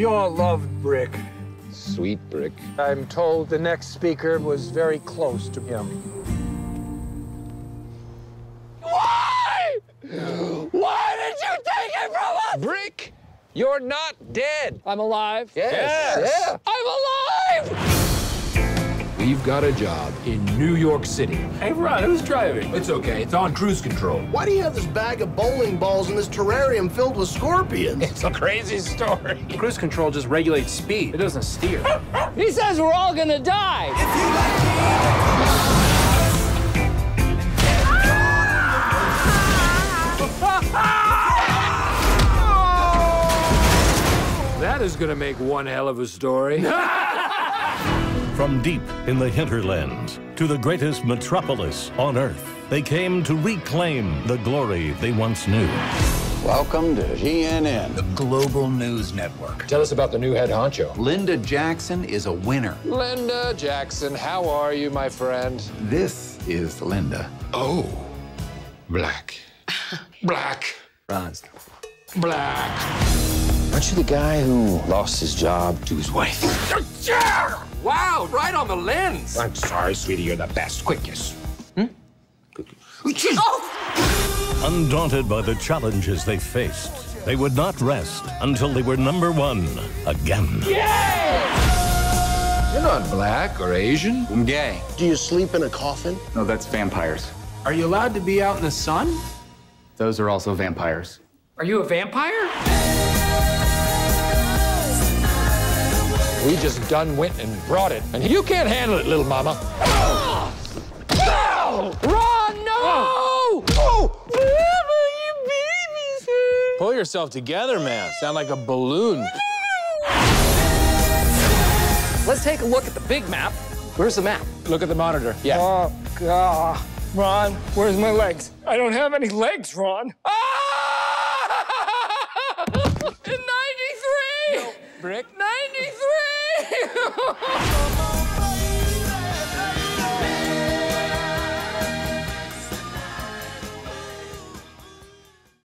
We all loved Brick. Sweet Brick. I'm told the next speaker was very close to him. Why? Why did you take it from us? Brick, you're not dead. I'm alive. Yes. Yeah. I'm alive! We've got a job in New York City. Hey, Ron, who's driving? It's okay, it's on cruise control. Why do you have this bag of bowling balls in this terrarium filled with scorpions? It's a crazy story. Cruise control just regulates speed. It doesn't steer. He says we're all gonna die. That is gonna make one hell of a story. From deep in the hinterlands to the greatest metropolis on Earth, they came to reclaim the glory they once knew. Welcome to GNN. The Global News Network. Tell us about the new head honcho. Linda Jackson is a winner. Linda Jackson, how are you, my friend? This is Linda. Oh, black. black. Bronze. Black. Aren't you the guy who lost his job to his wife? Wow, right on the lens. I'm sorry, sweetie, you're the best. Quick hmm? kiss. Oh! Oh! Undaunted by the challenges they faced, they would not rest until they were number one again. Yeah! You're not black or Asian. I'm gay. Do you sleep in a coffin? No, that's vampires. Are you allowed to be out in the sun? Those are also vampires. Are you a vampire? We just done went and brought it, and you can't handle it, little mama. Ron, no! Oh! Mama, you babies. Pull yourself together, man. Sound like a balloon. Let's take a look at the big map. Where's the map? Look at the monitor. Yeah. Oh, God. Ron, where's my legs? I don't have any legs, Ron. Ah! In 93! No, Brick. 93! 哈 哈